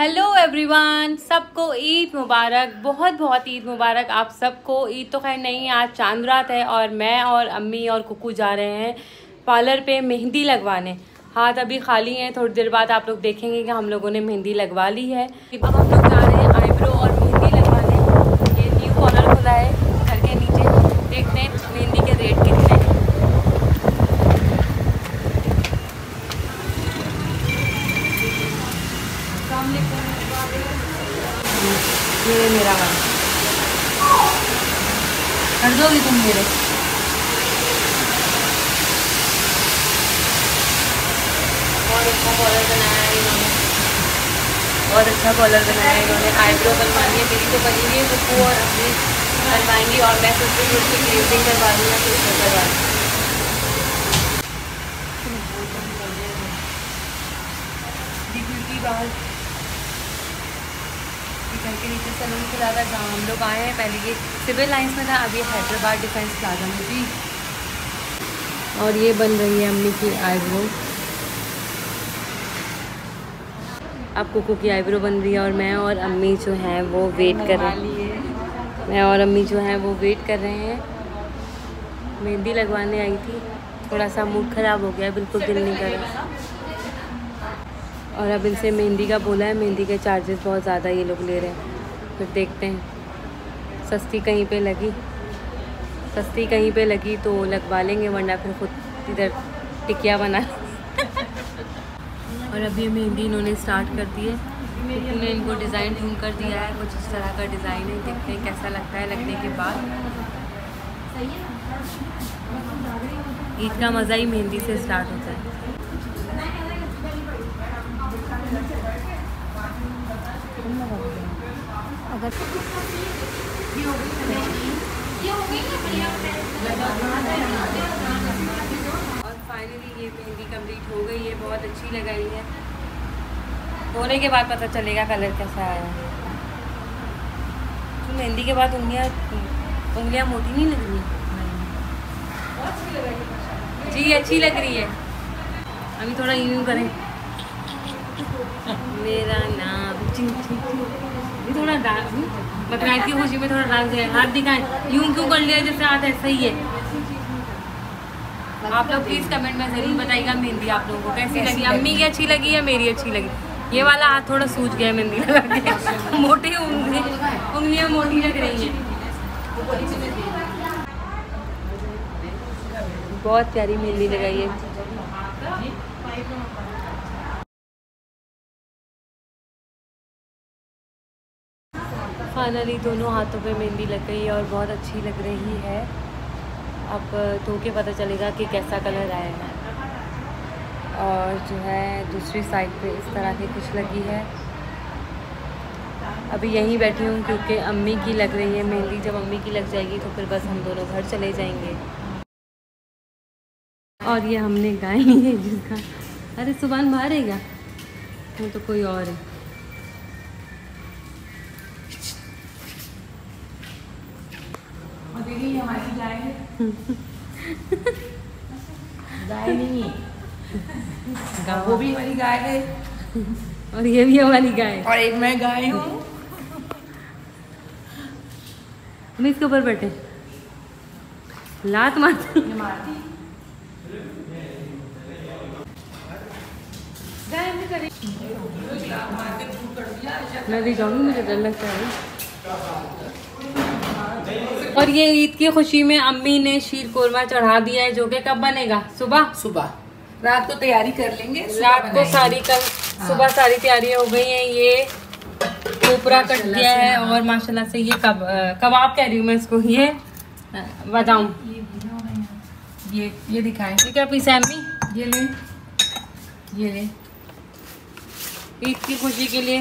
Hello everyone सबको ईद मुबारक, बहुत बहुत ईद मुबारक आप सबको। ईद तो खैर नहीं, आज चाँद रात है और मैं और अम्मी और कुकू जा रहे हैं पार्लर पे मेहंदी लगवाने। हाथ अभी खाली हैं, थोड़ी देर बाद आप लोग देखेंगे कि हम लोगों ने मेहंदी लगवा ली है। अब हम लोग जा रहे हैं आईब्रो और मेहंदी लगवाने। ये न्यू कॉर्नर खुला है, घर के नीचे। देखते हैं मेहंदी के रेट कितने हैं। ये मेरा वाला। कर दोगी तुम मेरे। बहुत अच्छा कॉलर बनाया है इन्होंने। बहुत अच्छा कॉलर बनाया इन्होंने। आईब्रो बनवानी है मेरी तो बनी हुई है कुकू और अपनी बनवाएँगी और मैं सोच रही हूँ उसकी ग्लेजिंग करवा दूँ या कुछ करवा दूँ बाहर घर के नीचे सलून खुला था जहाँ हम लोग आए हैं। पहले ये सिविल लाइंस में था अभी हैदराबाद डिफेंस प्लाजा में जी। और ये बन रही है अम्मी की आईब्रो। अब कुकू की आईब्रो बन रही है और मैं और अम्मी जो हैं वो वेट कर रहे हैं। मैं और अम्मी जो हैं वो वेट कर रहे हैं। मेहंदी लगवाने आई थी। थोड़ा सा मूड ख़राब हो गया बिल्कुल दिल नहीं कर रहा। और अब इनसे मेहंदी का बोला है, मेहंदी के चार्जेस बहुत ज़्यादा ये लोग ले रहे हैं। फिर देखते हैं। सस्ती कहीं पे लगी। सस्ती कहीं पे लगी तो लगवा लेंगे, वरना फिर खुद इधर टिकिया बना और अभी ये मेहंदी इन्होंने स्टार्ट कर दी है। उन्होंने इनको डिज़ाइन ढूंढ कर दिया है। कुछ इस तरह का डिज़ाइन है। देखते हैं कैसा लगता है लगने के बाद। ईद का मज़ा ही मेहंदी से स्टार्ट होता है। अगर और फाइनली ये मेहंदी कंप्लीट हो गई है बहुत अच्छी लगाई है। होने के बाद पता चलेगा कलर कैसा आया है। तो मेहंदी के बाद उंगलियाँ उंगलियाँ मोटी नहीं लग रही? जी अच्छी लग रही है। अभी थोड़ा यूँ करें। मेरा नाम चिंग चिंग चिंग। थोड़ा डांस बकराइद की खुशी में थोड़ा डांस है। हाथ दिखाएँ यूँ क्यों कर लिया जैसे हाथ ऐसा ही है। आप लोग प्लीज़ कमेंट में ज़रूर बताइएगा मेहंदी आप लोगों को कैसी लगी। अम्मी की अच्छी लगी या मेरी अच्छी लगी? ये वाला हाथ थोड़ा सूज गया मेहंदी लगा के। मोटी उंगली उंगलियाँ मोटी लग रही हैं। बहुत प्यारी मेहंदी लगाई है। फाइनली दोनों हाथों पे मेहंदी लग गई है और बहुत अच्छी लग रही है। अब धो के पता चलेगा कि कैसा कलर आया है। और जो है, दूसरी साइड पे इस तरह की कुछ लगी है। अभी यहीं बैठी हूँ क्योंकि अम्मी की लग रही है मेहंदी। जब अम्मी की लग जाएगी तो फिर बस हम दोनों घर चले जाएँगे। और ये हमने गाय है जिसका अरे सुबह बाहर है क्या? वो तो कोई और है। और ये हमारी गाय है गाय नहीं है। वो भी हमारी गाय है। और ये भी हमारी गाय और एक मैं गाय हूँ। हम इसके ऊपर बैठे। लात मारते। मारती मैं भी जाऊँगी मुझे डर लगता है। और ये ईद की खुशी में अम्मी ने शीर कोरमा चढ़ा दिया है जो कि कब बनेगा? सुबह? सुबह। रात को तैयारी कर लेंगे रात को सारी कल सुबह सारी तैयारियाँ हो गई हैं ये कोपरा कट से है हाँ। और माशाल्लाह से ये कब कबाब कह रही हूँ मैं इसको ये बताऊँ ये हैं। ये ये दिखाएँ। ये क्या पीस है अम्मी? ये ले। ये ले। ईद की खुशी के लिए।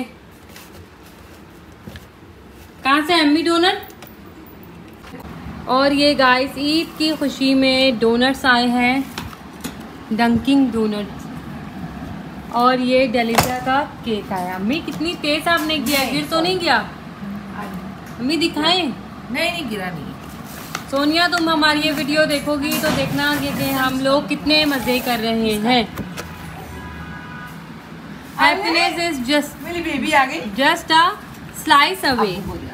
कहाँ से अम्मी डोनर? और ये गाइस ईद की खुशी में डोनट्स आए हैं डंकिंग डोनट्स और ये डेलिजा का केक आया। अम्मी कितनी तेज आपने किया गिर तो नहीं गया? अम्मी दिखाएँ। नहीं नहीं गिरा नहीं। सोनिया तुम हमारी ये वीडियो देखोगी तो देखना कि, कि हम लोग कितने मज़े कर रहे हैं। हैप्पीनेस इज़ जस्ट मेरी बेबी आ गई। जस्ट अ स्लाइस अवे आपको बोल दिया।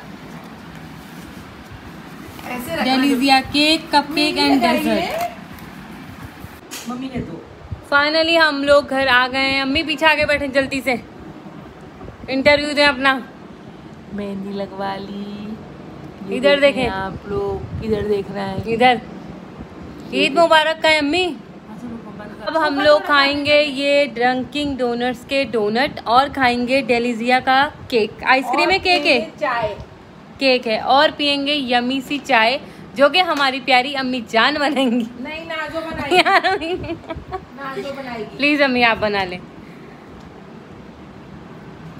ऐसे रखना डेलीजिया cake cup cake and dessert mummy ने दो। फाइनली हम लोग घर आ गए हैं। अम्मी पीछे आगे बैठे जल्दी से। इंटरव्यू दें अपना। मेहंदी लगवा ली। इधर देखें। आप लोग। इधर देख रहे हैं। इधर। ईद मुबारक का है अम्मी। अब हम लोग खाएँगे ये ड्रंकिंग डोनट्स के डोनट और खाएँगे डेलीजिया का केक आइसक्रीम है केक है? चाय। केक है। और पियेंगे यमी सी चाय जो कि हमारी प्यारी अम्मी जान बनाएँगी नहीं नाजो बनाएगी। नाजो बनाएगी। प्लीज़ अम्मी आप बना लें।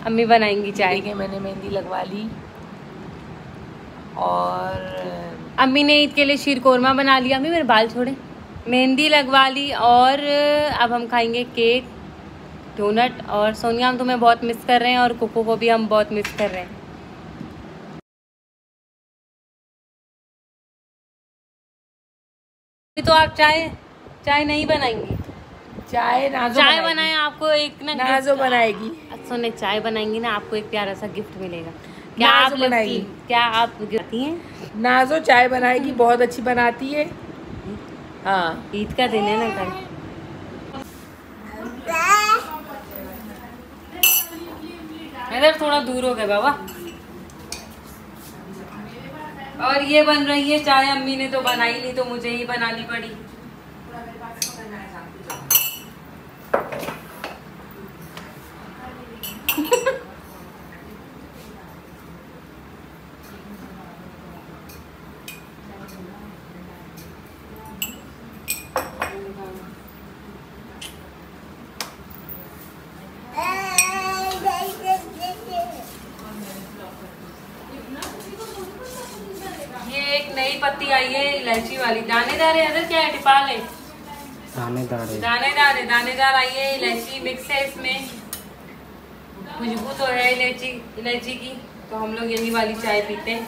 अम्मी बनाएँगी चाय। के मैंने मेहंदी लगवा ली। और अम्मी ने ईद के लिए शीर कोरमा बना लिया। अम्मी मेरे बाल छोड़े। मेहंदी लगवा ली और अब हम खाएँगे केक डोनट। और सोनिया हम तुम्हें बहुत मिस कर रहे हैं और कुकू को भी हम बहुत मिस कर रहे हैं। तो आप चाय चाय नहीं बनाएँगी। चाय नाजो चाय बनाए आपको एक ना नाजो बनाएगी। सुने चाय बनाएँगी ना आपको एक प्यारा सा गिफ्ट मिलेगा। क्या आप बनाएगी। क्या आप गिफ्टी हैं? नाजो चाय बनाएगी बहुत अच्छी बनाती है। हाँ। ईद का दिन है ना कल। इधर थोड़ा दूर हो गए बाबा। और ये बन रही है चाय अम्मी ने तो बनाई नहीं तो मुझे ही बनानी पड़ी ये एक नई पत्ती आई है इलायची वाली। दानेदार है अदर क्या है टिपाल है? दानेदार है। दानेदार है दानेदार आई है इलायची मिक्स है इसमें। खुशबू तो है इलायची इलायची की। तो हम लोग यही वाली चाय पीते हैं।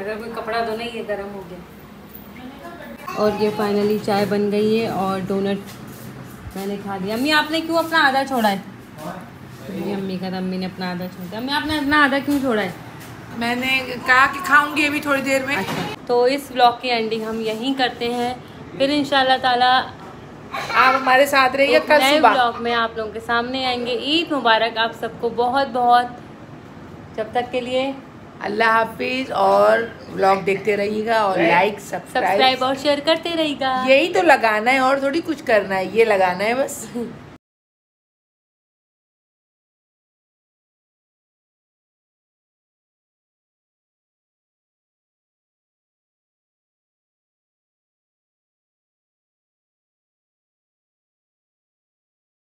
अगर कोई कपड़ा तो नहीं है गर्म हो गया। और ये फाइनली चाय बन गई है और डोनट मैंने खा दिया अम्मी आपने क्यों अपना आधा छोड़ा है? मेरी अम्मी का अम्मी ने अपना आधा छोड़ा अम्मी आपने अपना आधा क्यों छोड़ा है? मैंने कहा कि खाऊँगी अभी थोड़ी देर में। अच्छा। तो इस ब्लॉग की एंडिंग हम यहीं करते हैं। फिर इंशाल्लाह ताला आप हमारे साथ रहिए कल नए सुबह। ब्लॉग में आप लोगों के सामने आएँगे। ईद मुबारक आप सबको बहुत बहुत। जब तक के लिए अल्लाह हाफिज और ब्लॉग देखते रहिएगा और लाइक सब्सक्राइब सब्सक्राइब और शेयर करते रहिएगा। यही तो लगाना है और थोड़ी कुछ करना है ये लगाना है बस।